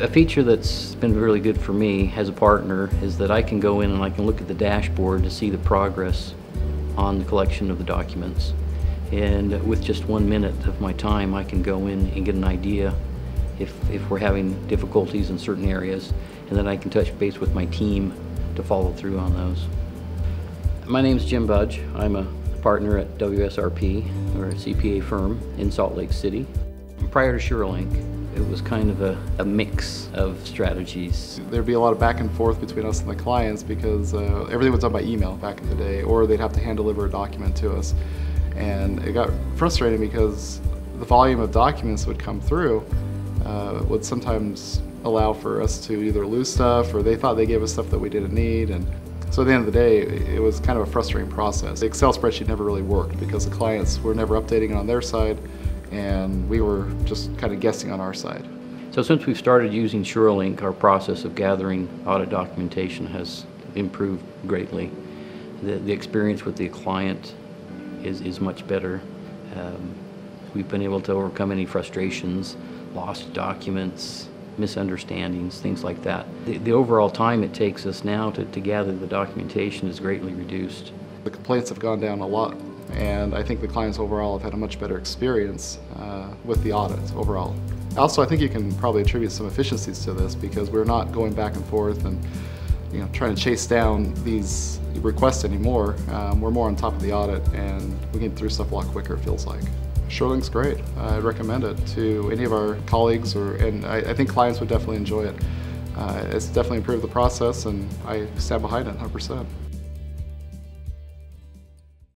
A feature that's been really good for me as a partner is that I can go in and I can look at the dashboard to see the progress on the collection of the documents. And with just one minute of my time, I can go in and get an idea if, if we're having difficulties in certain areas, and then I can touch base with my team to follow through on those. My name is Jim Budge. I'm a partner at WSRP, or a CPA firm in Salt Lake City. Prior to Suralink, it was kind of a, a mix of strategies. There'd be a lot of back and forth between us and the clients because uh, everything was done by email back in the day, or they'd have to hand deliver a document to us. And it got frustrating because the volume of documents would come through uh, would sometimes allow for us to either lose stuff or they thought they gave us stuff that we didn't need. And so at the end of the day, it was kind of a frustrating process. The Excel spreadsheet never really worked because the clients were never updating it on their side and we were just kind of guessing on our side. So since we've started using Suralink, our process of gathering audit documentation has improved greatly. The, the experience with the client is, is much better. Um, we've been able to overcome any frustrations, lost documents, misunderstandings, things like that. The, the overall time it takes us now to, to gather the documentation is greatly reduced. The complaints have gone down a lot and I think the clients overall have had a much better experience uh, with the audit overall. Also, I think you can probably attribute some efficiencies to this because we're not going back and forth and you know trying to chase down these requests anymore. Um, we're more on top of the audit and we get through stuff a lot quicker, it feels like. Suralink's great. I'd recommend it to any of our colleagues, or and I, I think clients would definitely enjoy it. Uh, it's definitely improved the process, and I stand behind it 100%.